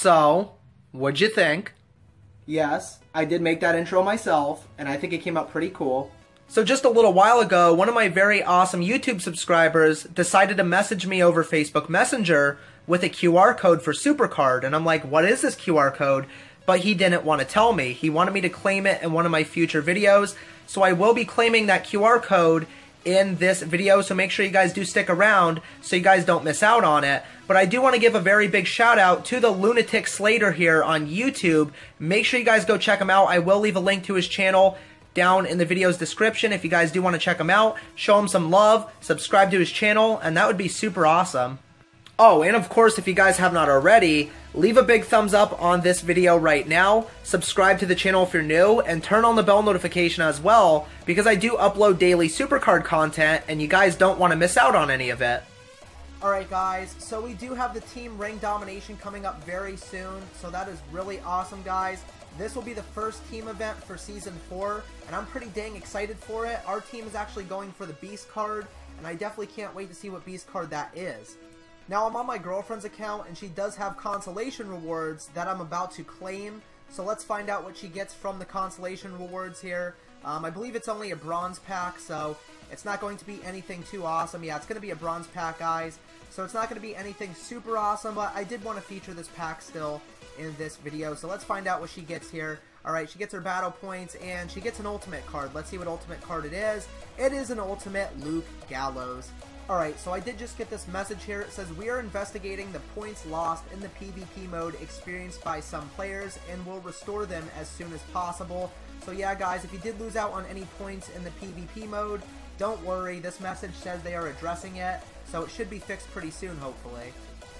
So, what'd you think? Yes, I did make that intro myself, and I think it came out pretty cool. So just a little while ago, one of my very awesome YouTube subscribers decided to message me over Facebook Messenger with a QR code for Supercard, and I'm like, what is this QR code? But he didn't want to tell me. He wanted me to claim it in one of my future videos, so I will be claiming that QR code in this video, so make sure you guys do stick around so you guys don't miss out on it. But I do want to give a very big shout out to the Lunatic Slater here on YouTube. Make sure you guys go check him out. I will leave a link to his channel down in the video's description if you guys do want to check him out. Show him some love, subscribe to his channel, and that would be super awesome. Oh, and of course, if you guys have not already, leave a big thumbs up on this video right now, subscribe to the channel if you're new, and turn on the bell notification as well, because I do upload daily Supercard content, and you guys don't want to miss out on any of it. Alright guys, so we do have the Team Ring Domination coming up very soon, so that is really awesome guys. This will be the first team event for Season 4, and I'm pretty dang excited for it. Our team is actually going for the Beast card, and I definitely can't wait to see what Beast card that is. Now, I'm on my girlfriend's account, and she does have consolation rewards that I'm about to claim, so let's find out what she gets from the consolation rewards here. Um, I believe it's only a bronze pack, so it's not going to be anything too awesome. Yeah, it's going to be a bronze pack, guys, so it's not going to be anything super awesome, but I did want to feature this pack still in this video. So let's find out what she gets here. Alright, she gets her battle points, and she gets an ultimate card. Let's see what ultimate card it is. It is an ultimate Luke Gallows. Alright, so I did just get this message here. It says, We are investigating the points lost in the PvP mode experienced by some players, and will restore them as soon as possible. So yeah, guys, if you did lose out on any points in the PvP mode, don't worry. This message says they are addressing it, so it should be fixed pretty soon, hopefully.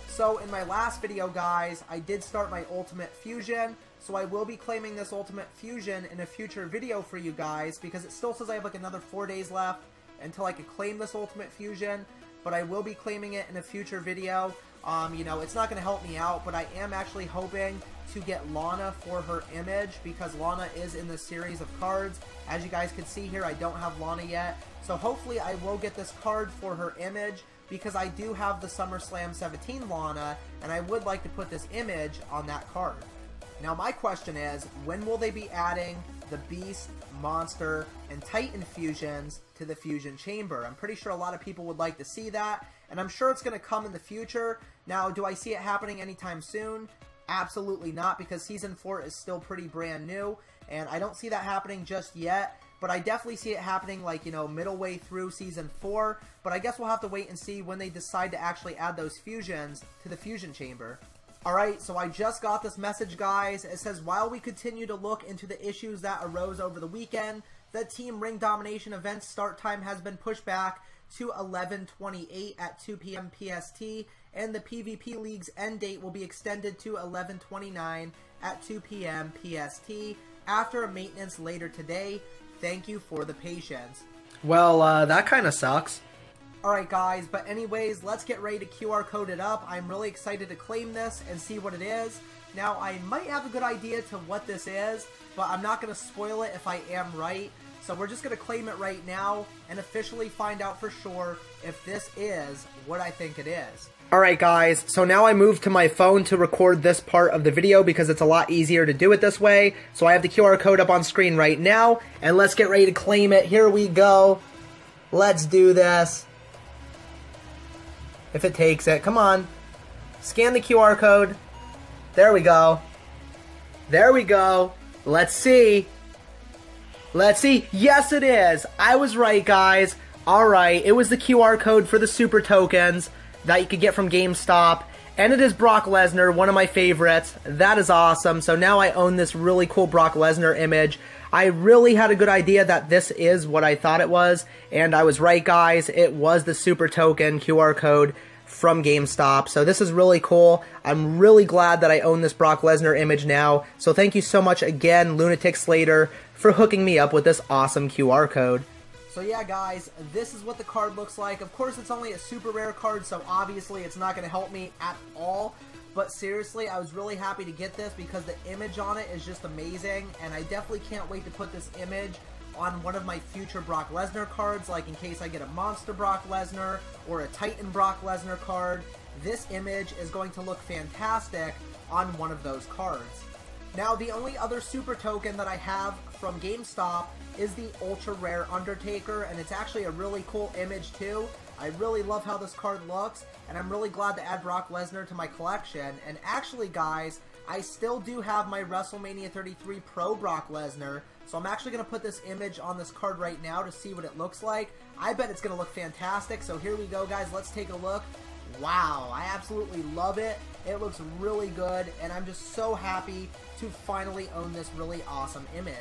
So in my last video, guys, I did start my Ultimate Fusion, so I will be claiming this Ultimate Fusion in a future video for you guys, because it still says I have like another 4 days left until I can claim this Ultimate Fusion, but I will be claiming it in a future video. Um, you know, it's not going to help me out, but I am actually hoping to get Lana for her image, because Lana is in the series of cards. As you guys can see here, I don't have Lana yet, so hopefully I will get this card for her image, because I do have the SummerSlam 17 Lana, and I would like to put this image on that card. Now my question is, when will they be adding the Beast, Monster, and Titan fusions to the Fusion Chamber? I'm pretty sure a lot of people would like to see that, and I'm sure it's going to come in the future. Now, do I see it happening anytime soon? Absolutely not, because Season 4 is still pretty brand new, and I don't see that happening just yet but I definitely see it happening like, you know, middle way through Season 4, but I guess we'll have to wait and see when they decide to actually add those fusions to the Fusion Chamber. Alright, so I just got this message, guys. It says, while we continue to look into the issues that arose over the weekend, the Team Ring Domination event's start time has been pushed back to 11:28 at 2 p.m. PST, and the PvP League's end date will be extended to 11:29 at 2 p.m. PST after a maintenance later today. Thank you for the patience. Well, uh, that kind of sucks. Alright guys, but anyways, let's get ready to QR code it up. I'm really excited to claim this and see what it is. Now, I might have a good idea to what this is, but I'm not going to spoil it if I am right. So we're just going to claim it right now and officially find out for sure if this is what I think it is. Alright guys, so now I moved to my phone to record this part of the video because it's a lot easier to do it this way. So I have the QR code up on screen right now, and let's get ready to claim it. Here we go. Let's do this. If it takes it, come on. Scan the QR code. There we go. There we go. Let's see. Let's see. Yes, it is. I was right, guys. Alright, it was the QR code for the super tokens that you could get from GameStop. And it is Brock Lesnar, one of my favorites. That is awesome. So now I own this really cool Brock Lesnar image. I really had a good idea that this is what I thought it was. And I was right, guys. It was the Super Token QR code from GameStop. So this is really cool. I'm really glad that I own this Brock Lesnar image now. So thank you so much again, Lunatic Slater, for hooking me up with this awesome QR code. So yeah, guys, this is what the card looks like. Of course, it's only a super rare card, so obviously it's not going to help me at all. But seriously, I was really happy to get this because the image on it is just amazing, and I definitely can't wait to put this image on one of my future Brock Lesnar cards, like in case I get a Monster Brock Lesnar or a Titan Brock Lesnar card. this image is going to look fantastic on one of those cards. Now, the only other super token that I have from GameStop is the Ultra Rare Undertaker, and it's actually a really cool image too. I really love how this card looks, and I'm really glad to add Brock Lesnar to my collection. And actually, guys, I still do have my WrestleMania 33 Pro Brock Lesnar, so I'm actually going to put this image on this card right now to see what it looks like. I bet it's going to look fantastic, so here we go, guys. Let's take a look. Wow, I absolutely love it. It looks really good, and I'm just so happy to finally own this really awesome image.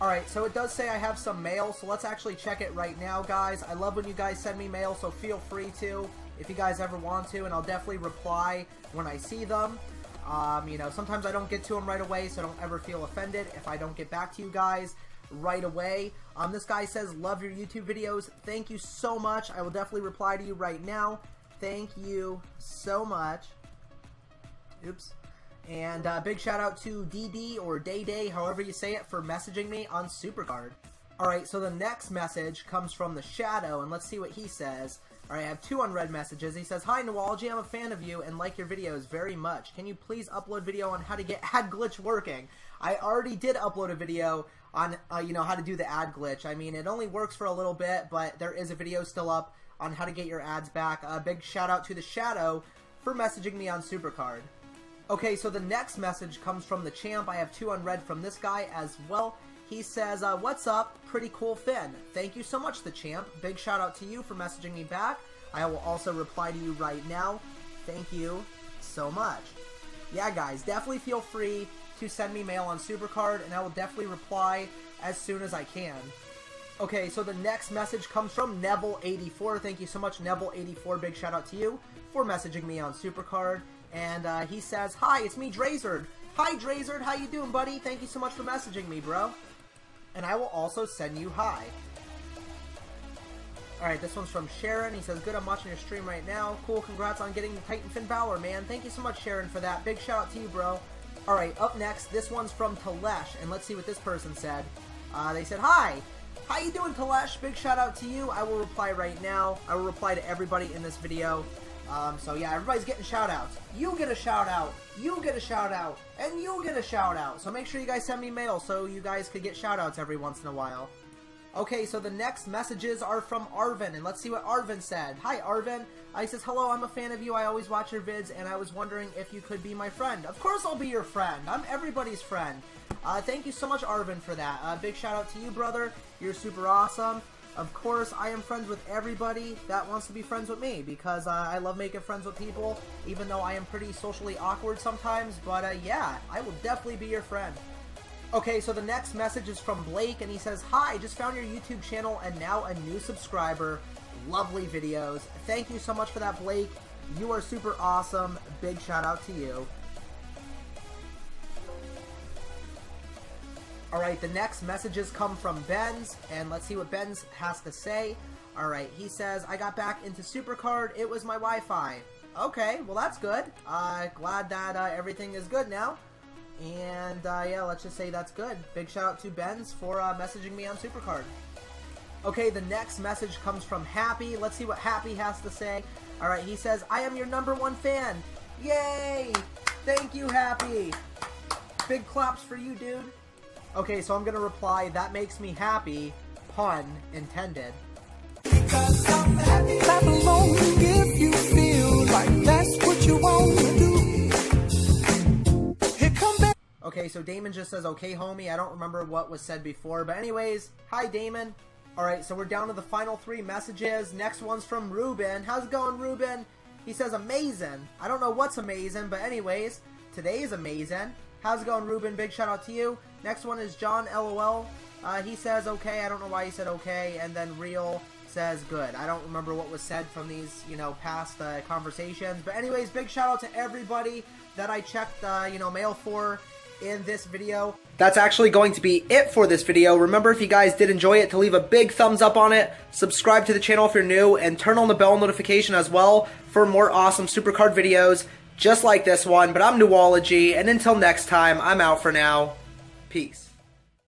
Alright, so it does say I have some mail, so let's actually check it right now, guys. I love when you guys send me mail, so feel free to if you guys ever want to, and I'll definitely reply when I see them. Um, you know, sometimes I don't get to them right away, so don't ever feel offended if I don't get back to you guys right away. Um, this guy says, love your YouTube videos. Thank you so much. I will definitely reply to you right now. Thank you so much. Oops. And uh, big shout out to DD or Day Day, however you say it, for messaging me on Supercard. Alright, so the next message comes from the Shadow, and let's see what he says. Alright, I have two unread messages. He says, Hi Noology, I'm a fan of you and like your videos very much. Can you please upload video on how to get ad glitch working? I already did upload a video on, uh, you know, how to do the ad glitch. I mean, it only works for a little bit, but there is a video still up on how to get your ads back. A big shout out to the Shadow for messaging me on Supercard. Okay, so the next message comes from the champ. I have two unread from this guy as well. He says, uh, what's up? Pretty cool Finn. Thank you so much, the champ. Big shout out to you for messaging me back. I will also reply to you right now. Thank you so much. Yeah, guys, definitely feel free to send me mail on Supercard, and I will definitely reply as soon as I can. Okay, so the next message comes from Neville84. Thank you so much, Neville84. Big shout out to you for messaging me on Supercard and uh, he says, "Hi, it's me, Drazerd. Hi, Drazerd. How you doing, buddy? Thank you so much for messaging me, bro. And I will also send you hi." Alright, this one's from Sharon. He says, Good, I'm watching your stream right now. Cool, congrats on getting the Titan Finn Balor, man. Thank you so much, Sharon, for that. Big shout out to you, bro. Alright, up next, this one's from Talesh, and let's see what this person said. Uh, they said, Hi! How you doing, Talesh? Big shout out to you. I will reply right now. I will reply to everybody in this video. Um, so yeah, everybody's getting shout outs. You get a shout out, you get a shout out, and you get a shout out. So make sure you guys send me mail so you guys could get shout outs every once in a while. Okay, so the next messages are from Arvin, and let's see what Arvin said. Hi, Arvin. I says, Hello, I'm a fan of you. I always watch your vids, and I was wondering if you could be my friend. Of course I'll be your friend. I'm everybody's friend. Uh, thank you so much, Arvin, for that. Uh, big shout out to you, brother. You're super awesome. Of course, I am friends with everybody that wants to be friends with me because uh, I love making friends with people, even though I am pretty socially awkward sometimes. But uh, yeah, I will definitely be your friend. Okay, so the next message is from Blake, and he says, Hi, just found your YouTube channel and now a new subscriber. Lovely videos. Thank you so much for that, Blake. You are super awesome. Big shout out to you. Alright, the next messages come from Benz, and let's see what Benz has to say. Alright, he says, I got back into Supercard, it was my Wi-Fi. Okay, well that's good. Uh, glad that uh, everything is good now. And uh, yeah, let's just say that's good. Big shout out to Benz for uh, messaging me on Supercard. Okay, the next message comes from Happy. Let's see what Happy has to say. Alright, he says, I am your number one fan. Yay! Thank you, Happy. Big claps for you, dude. Okay, so I'm gonna reply, that makes me happy, pun intended. Clap along if you feel like that's what you want to do. Here come back. Okay, so Damon just says, okay, homie. I don't remember what was said before. But anyways, hi, Damon. Alright, so we're down to the final three messages. Next one's from Ruben. How's it going, Ruben? He says, amazing. I don't know what's amazing, but anyways, today is amazing. How's it going, Ruben? Big shout out to you. Next one is John LOL. Uh, he says okay. I don't know why he said okay. And then Real says good. I don't remember what was said from these, you know, past uh, conversations. But anyways, big shout out to everybody that I checked, uh, you know, mail for in this video. That's actually going to be it for this video. Remember, if you guys did enjoy it, to leave a big thumbs up on it, subscribe to the channel if you're new, and turn on the bell notification as well for more awesome Supercard videos just like this one, but I'm Noology, and until next time, I'm out for now. Peace.